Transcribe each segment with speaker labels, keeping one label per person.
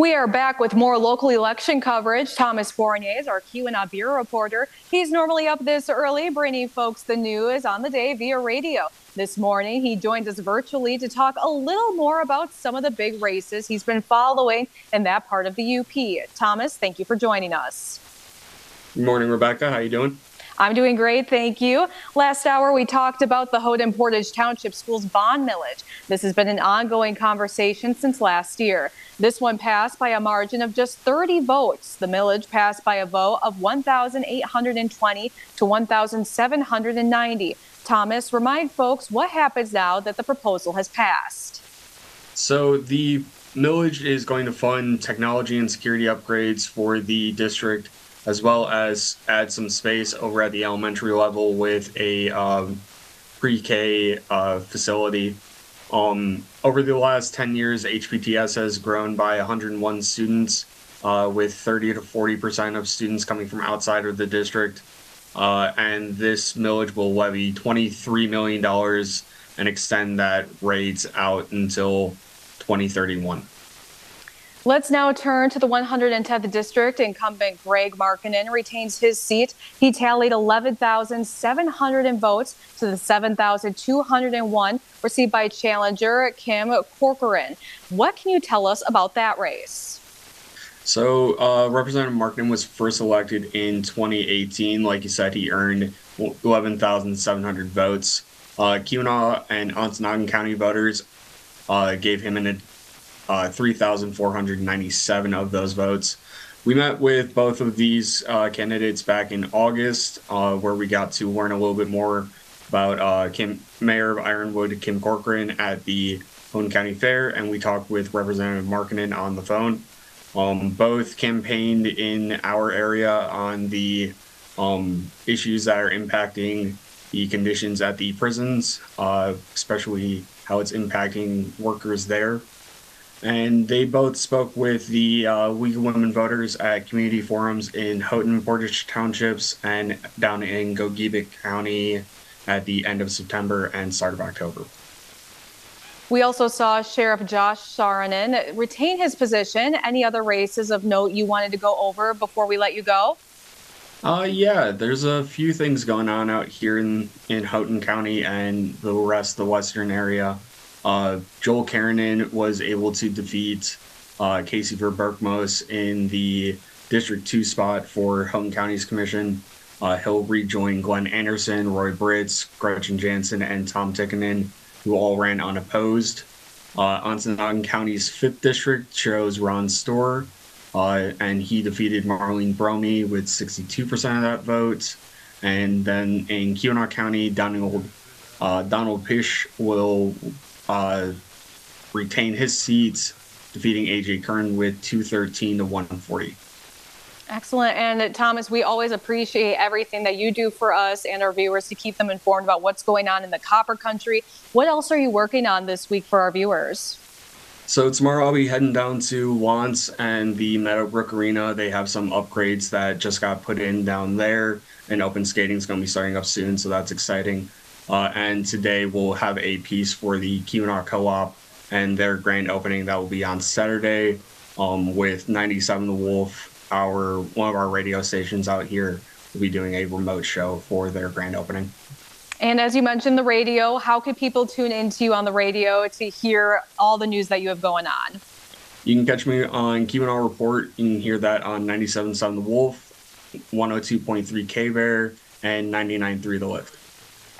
Speaker 1: We are back with more local election coverage. Thomas Fournier is our Keweenaw Bureau reporter. He's normally up this early, bringing folks the news on the day via radio. This morning, he joins us virtually to talk a little more about some of the big races he's been following in that part of the UP. Thomas, thank you for joining us.
Speaker 2: Good morning, Rebecca. How you doing?
Speaker 1: I'm doing great, thank you. Last hour, we talked about the Houghton Portage Township Schools bond millage. This has been an ongoing conversation since last year. This one passed by a margin of just 30 votes. The millage passed by a vote of 1,820 to 1,790. Thomas, remind folks what happens now that the proposal has passed.
Speaker 2: So the millage is going to fund technology and security upgrades for the district as well as add some space over at the elementary level with a um, pre-K uh, facility. Um, over the last 10 years, HPTS has grown by 101 students, uh, with 30 to 40% of students coming from outside of the district. Uh, and this millage will levy $23 million and extend that rates out until 2031.
Speaker 1: Let's now turn to the 110th district. Incumbent Greg Markkanen retains his seat. He tallied 11,700 votes to the 7,201 received by challenger Kim Corcoran. What can you tell us about that race?
Speaker 2: So, uh, Representative Markkanen was first elected in 2018. Like you said, he earned 11,700 votes. Uh, Keweenaw and Ontonagon County voters uh, gave him an uh, 3,497 of those votes. We met with both of these uh, candidates back in August, uh, where we got to learn a little bit more about uh, Kim, Mayor of Ironwood, Kim Corcoran, at the Houghton County Fair, and we talked with Representative Markkanen on the phone. Um, both campaigned in our area on the um, issues that are impacting the conditions at the prisons, uh, especially how it's impacting workers there and they both spoke with the uh, League of Women Voters at community forums in Houghton, Portage Townships, and down in Gogebic County at the end of September and start of October.
Speaker 1: We also saw Sheriff Josh Saarinen retain his position. Any other races of note you wanted to go over before we let you go?
Speaker 2: Uh, yeah, there's a few things going on out here in, in Houghton County and the rest of the western area. Uh, Joel Keranen was able to defeat uh, Casey Verberkmos in the District 2 spot for Houghton County's Commission. Uh, he'll rejoin Glenn Anderson, Roy Britz, Gretchen Jansen, and Tom Tikkanen, who all ran unopposed. Uh, Ontonagon County's 5th District chose Ron Storr, uh, and he defeated Marlene Bromey with 62% of that vote. And then in Keweenaw County, Donald, uh, Donald Pish will uh, retain his seats, defeating AJ Kern with 213 to 140.
Speaker 1: Excellent. And Thomas, we always appreciate everything that you do for us and our viewers to keep them informed about what's going on in the copper country. What else are you working on this week for our viewers?
Speaker 2: So tomorrow I'll be heading down to L'Anse and the Meadowbrook Arena. They have some upgrades that just got put in down there, and open skating is going to be starting up soon, so that's exciting. Uh, and today we'll have a piece for the Keweenaw Co-op and their grand opening that will be on Saturday um, with 97 The Wolf, our one of our radio stations out here will be doing a remote show for their grand opening.
Speaker 1: And as you mentioned, the radio, how can people tune into you on the radio to hear all the news that you have going on?
Speaker 2: You can catch me on Keweenaw Report. You can hear that on 97.7 The Wolf, 102.3 K Bear, and 99.3 The Lift.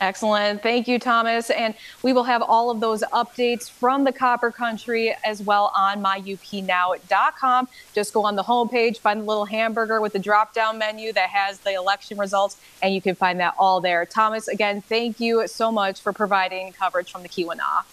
Speaker 1: Excellent. Thank you, Thomas. And we will have all of those updates from the Copper Country as well on myupnow.com. Just go on the homepage, find the little hamburger with the drop down menu that has the election results, and you can find that all there. Thomas, again, thank you so much for providing coverage from the Keweenaw.